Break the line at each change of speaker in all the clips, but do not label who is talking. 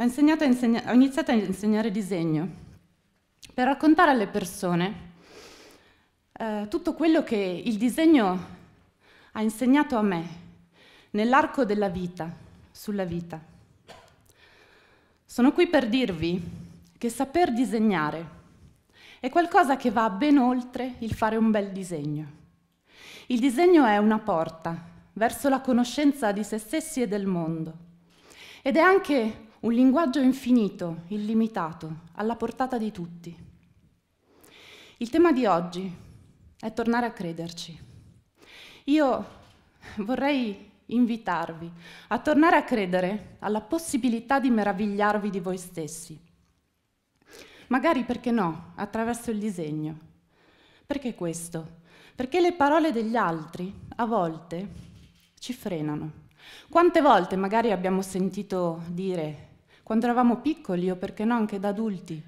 ho, insegna- ho iniziato a insegnare disegno per raccontare alle persone eh, tutto quello che il disegno ha insegnato a me nell'arco della vita, sulla vita. Sono qui per dirvi che saper disegnare è qualcosa che va ben oltre il fare un bel disegno. Il disegno è una porta verso la conoscenza di se stessi e del mondo ed è anche un linguaggio infinito, illimitato, alla portata di tutti. Il tema di oggi è tornare a crederci. Io vorrei invitarvi a tornare a credere alla possibilità di meravigliarvi di voi stessi. Magari perché no, attraverso il disegno. Perché questo? Perché le parole degli altri a volte ci frenano. Quante volte magari abbiamo sentito dire, quando eravamo piccoli o perché no anche da adulti,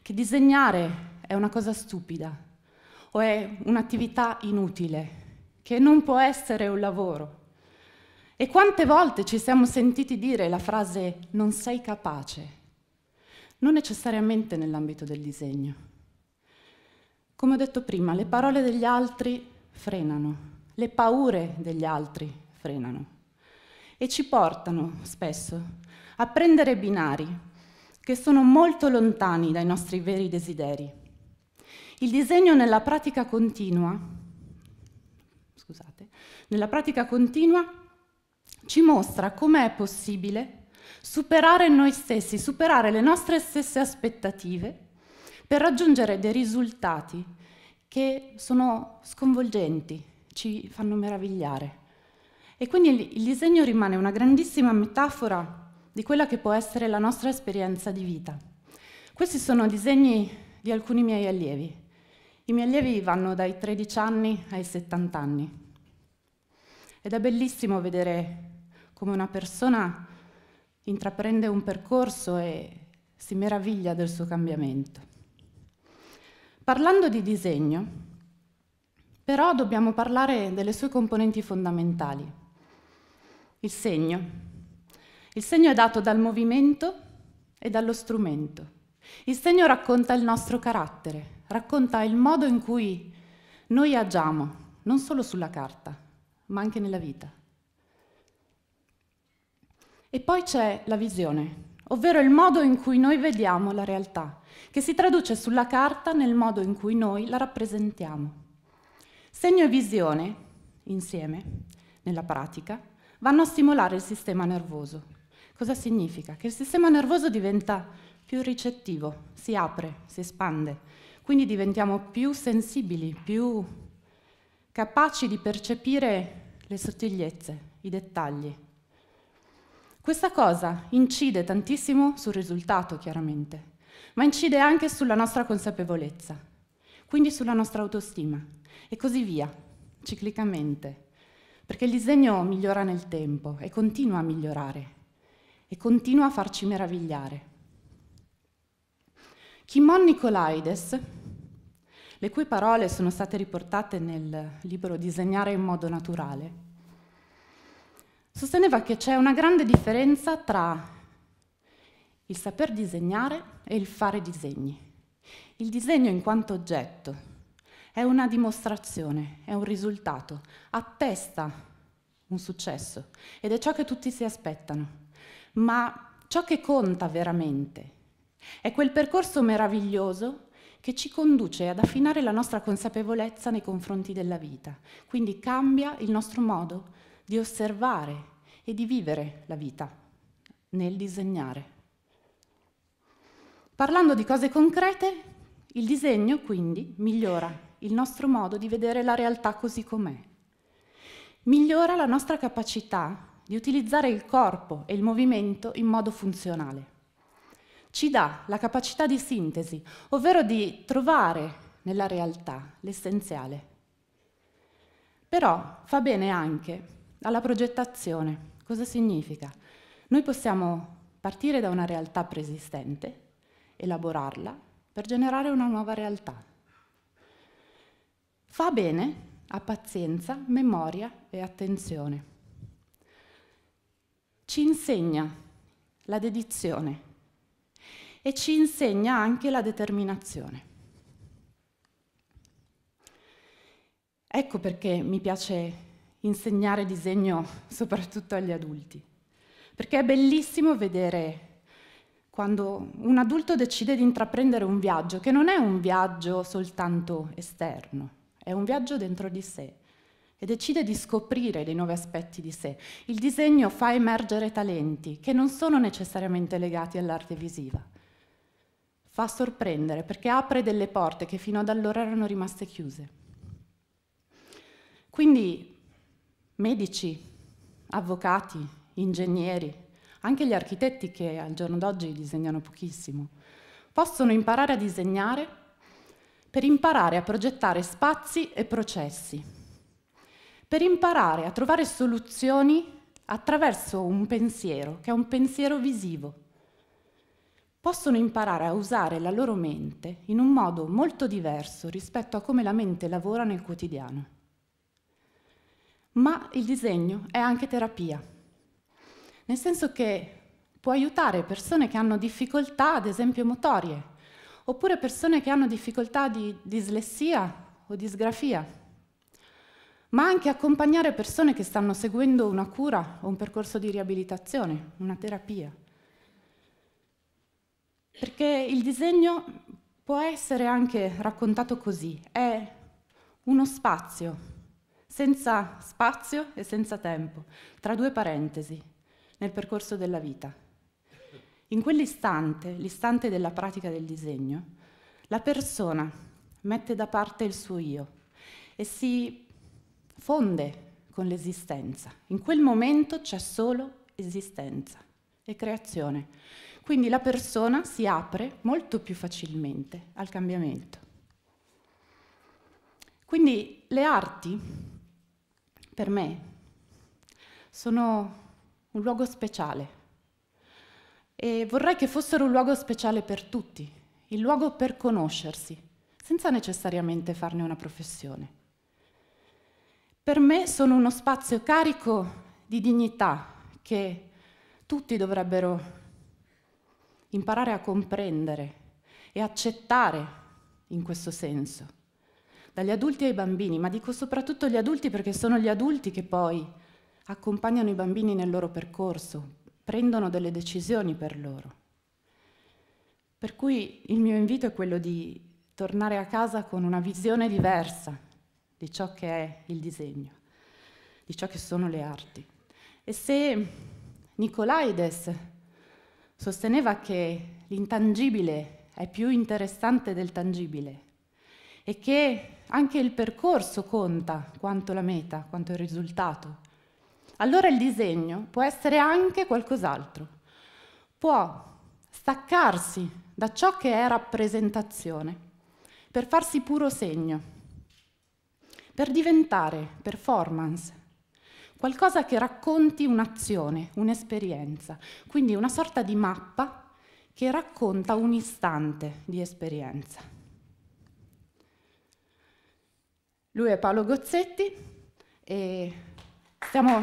che disegnare è una cosa stupida o è un'attività inutile, che non può essere un lavoro. E quante volte ci siamo sentiti dire la frase non sei capace, non necessariamente nell'ambito del disegno. Come ho detto prima, le parole degli altri frenano, le paure degli altri frenano e ci portano spesso a prendere binari che sono molto lontani dai nostri veri desideri. Il disegno nella pratica continua, scusate, nella pratica continua ci mostra com'è possibile superare noi stessi, superare le nostre stesse aspettative per raggiungere dei risultati che sono sconvolgenti, ci fanno meravigliare. E quindi il disegno rimane una grandissima metafora di quella che può essere la nostra esperienza di vita. Questi sono disegni di alcuni miei allievi. I miei allievi vanno dai 13 anni ai 70 anni. Ed è bellissimo vedere come una persona intraprende un percorso e si meraviglia del suo cambiamento. Parlando di disegno, però dobbiamo parlare delle sue componenti fondamentali. Il segno. Il segno è dato dal movimento e dallo strumento. Il segno racconta il nostro carattere, racconta il modo in cui noi agiamo, non solo sulla carta, ma anche nella vita. E poi c'è la visione, ovvero il modo in cui noi vediamo la realtà, che si traduce sulla carta nel modo in cui noi la rappresentiamo. Segno e visione, insieme, nella pratica, vanno a stimolare il sistema nervoso. Cosa significa? Che il sistema nervoso diventa più ricettivo, si apre, si espande, quindi diventiamo più sensibili, più capaci di percepire le sottigliezze, i dettagli. Questa cosa incide tantissimo sul risultato, chiaramente, ma incide anche sulla nostra consapevolezza, quindi sulla nostra autostima e così via, ciclicamente, perché il disegno migliora nel tempo e continua a migliorare e continua a farci meravigliare. Kimon Nicolaides, le cui parole sono state riportate nel libro Disegnare in modo naturale, sosteneva che c'è una grande differenza tra il saper disegnare e il fare disegni. Il disegno in quanto oggetto è una dimostrazione, è un risultato, attesta un successo ed è ciò che tutti si aspettano. Ma ciò che conta veramente è quel percorso meraviglioso che ci conduce ad affinare la nostra consapevolezza nei confronti della vita. Quindi cambia il nostro modo di osservare e di vivere la vita nel disegnare. Parlando di cose concrete, il disegno quindi migliora il nostro modo di vedere la realtà così com'è. Migliora la nostra capacità di utilizzare il corpo e il movimento in modo funzionale. Ci dà la capacità di sintesi, ovvero di trovare nella realtà l'essenziale. Però fa bene anche alla progettazione. Cosa significa? Noi possiamo partire da una realtà preesistente, elaborarla per generare una nuova realtà. Fa bene a pazienza, memoria e attenzione. Ci insegna la dedizione, e ci insegna anche la determinazione. Ecco perché mi piace insegnare disegno soprattutto agli adulti, perché è bellissimo vedere quando un adulto decide di intraprendere un viaggio, che non è un viaggio soltanto esterno, è un viaggio dentro di sé e decide di scoprire dei nuovi aspetti di sé. Il disegno fa emergere talenti che non sono necessariamente legati all'arte visiva. Fa sorprendere perché apre delle porte che fino ad allora erano rimaste chiuse. Quindi medici, avvocati, ingegneri, anche gli architetti che al giorno d'oggi disegnano pochissimo, possono imparare a disegnare per imparare a progettare spazi e processi, per imparare a trovare soluzioni attraverso un pensiero, che è un pensiero visivo. Possono imparare a usare la loro mente in un modo molto diverso rispetto a come la mente lavora nel quotidiano. Ma il disegno è anche terapia nel senso che può aiutare persone che hanno difficoltà, ad esempio motorie, oppure persone che hanno difficoltà di dislessia o disgrafia, ma anche accompagnare persone che stanno seguendo una cura o un percorso di riabilitazione, una terapia. Perché il disegno può essere anche raccontato così, è uno spazio, senza spazio e senza tempo, tra due parentesi nel percorso della vita. In quell'istante, l'istante della pratica del disegno, la persona mette da parte il suo io e si fonde con l'esistenza. In quel momento c'è solo esistenza e creazione. Quindi la persona si apre molto più facilmente al cambiamento. Quindi le arti, per me, sono un luogo speciale. E vorrei che fossero un luogo speciale per tutti, il luogo per conoscersi, senza necessariamente farne una professione. Per me sono uno spazio carico di dignità che tutti dovrebbero imparare a comprendere e accettare in questo senso, dagli adulti ai bambini, ma dico soprattutto gli adulti perché sono gli adulti che poi accompagnano i bambini nel loro percorso, prendono delle decisioni per loro. Per cui il mio invito è quello di tornare a casa con una visione diversa di ciò che è il disegno, di ciò che sono le arti. E se Nicolaides sosteneva che l'intangibile è più interessante del tangibile e che anche il percorso conta quanto la meta, quanto il risultato, allora il disegno può essere anche qualcos'altro. Può staccarsi da ciò che è rappresentazione per farsi puro segno, per diventare performance, qualcosa che racconti un'azione, un'esperienza, quindi una sorta di mappa che racconta un istante di esperienza. Lui è Paolo Gozzetti e Stiamo...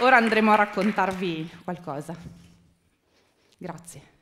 Ora andremo a raccontarvi qualcosa. Grazie.